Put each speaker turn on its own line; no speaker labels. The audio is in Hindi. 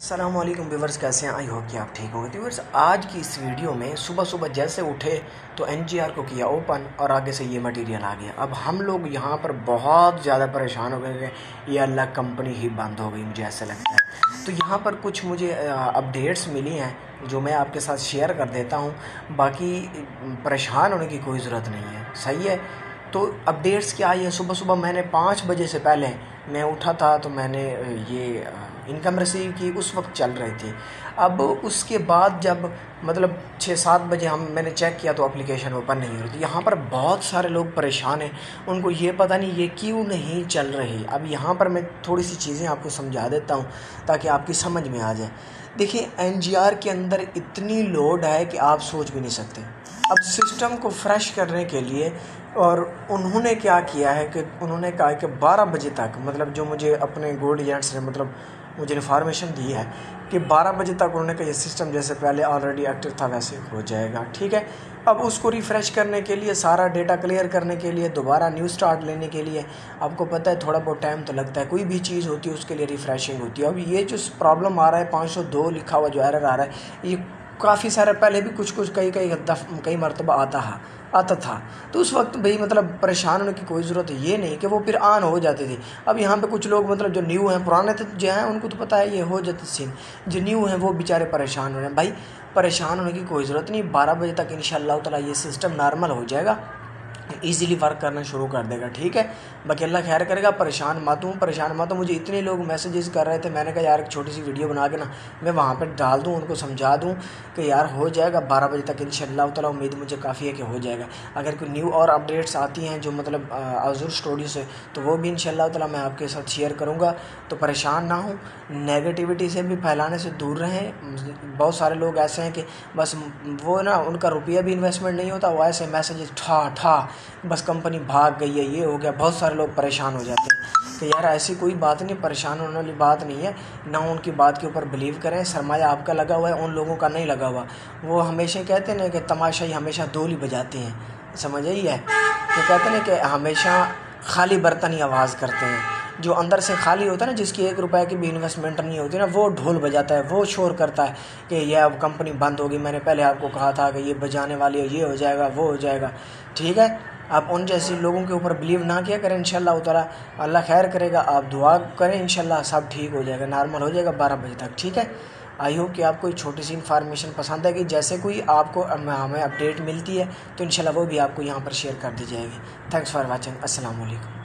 असलम व्यूवर्स कैसे हैं? आई होप कि आप ठीक होंगे। तो व्यूवर्स आज की इस वीडियो में सुबह सुबह जैसे उठे तो NGR को किया ओपन और आगे से ये मटेरियल आ गया। अब हम लोग यहाँ पर बहुत ज़्यादा परेशान हो गए ये अल्लाह कंपनी ही बंद हो गई, मुझे ऐसा लगता है। तो यहाँ पर कुछ मुझे अपडेट्स मिली हैं, जो मैं आपके साथ शेयर कर देता हूँ। बाकी परेशान होने की कोई ज़रूरत नहीं है। सही है? तो अपडेट्स क्या आई है? सुबह सुबह मैंने पाँच बजे से पहले मैं उठा था तो मैंने ये इनकम रिसीव की, उस वक्त चल रही थी। अब उसके बाद जब मतलब छः सात बजे हम, मैंने चेक किया तो एप्लीकेशन ओपन नहीं हो रही थी। यहाँ पर बहुत सारे लोग परेशान हैं। उनको ये पता नहीं, ये क्यों नहीं चल रही? अब यहाँ पर मैं थोड़ी सी चीज़ें आपको समझा देता हूँ, ताकि आपकी समझ में आ जाए। देखिए एनजीआर के अंदर इतनी लोड है कि आप सोच भी नहीं सकते। अब सिस्टम को फ्रेश करने के लिए और उन्होंने क्या किया है कि, उन्होंने कहा कि 12 बजे तक मतलब जो मुझे अपने गोल्ड एजेंट्स ने मतलब मुझे इन्फॉर्मेशन दी है कि 12 बजे तक उन्होंने कहा, ये सिस्टम जैसे पहले ऑलरेडी एक्टिव था, वैसे हो जाएगा। ठीक है? अब उसको रिफ़्रेश करने के लिए, सारा डेटा क्लियर करने के लिए, दोबारा न्यू स्टार्ट लेने के लिए, आपको पता है थोड़ा बहुत टाइम तो लगता है। कोई भी चीज़ होती है, उसके लिए रिफ़्रेशिंग होती है। अब ये जो प्रॉब्लम आ रहा है, पाँच सौ दो लिखा हुआ जो एरर आ रहा है, ये काफ़ी सारे, पहले भी कुछ कुछ, कई कई कई मरतबा आता है, आता था। तो उस वक्त भाई मतलब परेशान होने की कोई ज़रूरत ये नहीं कि वो फिर आन हो जाती थी। अब यहाँ पे कुछ लोग मतलब जो न्यू हैं, पुराने तो जो हैं, उनको तो पता है ये हो जाती सीन जो न्यू हैं, वो बेचारे परेशान हो रहे हैं। भाई, परेशान होने की कोई ज़रूरत नहीं। बारह बजे तक इन ताला ये सिस्टम नॉर्मल हो जाएगा। ईज़िली वर्क करना शुरू कर देगा, ठीक है? बाकी अल्लाह खैर करेगा, परेशान मत हूँ, परेशान मत हूँ। मुझे इतने लोग मैसेजेस कर रहे थे, मैंने कहा, यार, एक छोटी सी वीडियो बना के ना, मैं वहाँ पर डाल दूँ, उनको समझा दूँ कि यार, हो जाएगा, बारह बजे तक इन ताला उम्मीद मुझे काफ़ी है कि हो जाएगा। अगर कोई न्यू और अपडेट्स आती हैं, जो मतलब आजुर स्टोरी से तो वो भी इन ताला मैं आपके साथ शेयर करूँगा। तो परेशान ना हूँ नेगेटिविटी से भी फैलाने से दूर रहें। बहुत सारे लोग ऐसे हैं कि बस वो ना, उनका रुपया भी इन्वेस्टमेंट नहीं होता, वो ऐसे मैसेजेस ठा ठा बस कंपनी भाग गई है, ये हो गया। बहुत सारे लोग परेशान हो जाते हैं तो यार ऐसी कोई बात नहीं, परेशान होने वाली बात नहीं है। ना उनकी बात के ऊपर बिलीव करें, सरमाया आपका लगा हुआ है, उन लोगों का नहीं लगा हुआ। वो हमेशा कहते हैं ना कि तमाशा ही हमेशा ही बजाते हैं। समझ ही है? तो कहते हैं कि हमेशा खाली बर्तन ही आवाज़ करते हैं। जो अंदर से खाली होता है ना, जिसकी एक रुपए की भी इन्वेस्टमेंट नहीं होती ना, वो ढोल बजाता है, वो शोर करता है कि ये अब कंपनी बंद होगी। मैंने पहले आपको कहा था कि ये बजाने वाली है, ये हो जाएगा, वो हो जाएगा। ठीक है? आप उन जैसे लोगों के ऊपर बिलीव ना किया करें इन उतारा अल्लाह खैर करेगा, आप दुआ करें इनशाला सब ठीक हो जाएगा नॉर्मल हो जाएगा बारह बजे तक, ठीक है? आई होप कि आपको एक छोटी सी इन्फॉर्मेशन पसंद है कि जैसे कोई आपको हमें अपडेट मिलती है तो इनशाला वो भी आपको यहाँ पर शेयर कर दी जाएगी। थैंक्स फॉर वॉचिंग अस्सलाम वालेकुम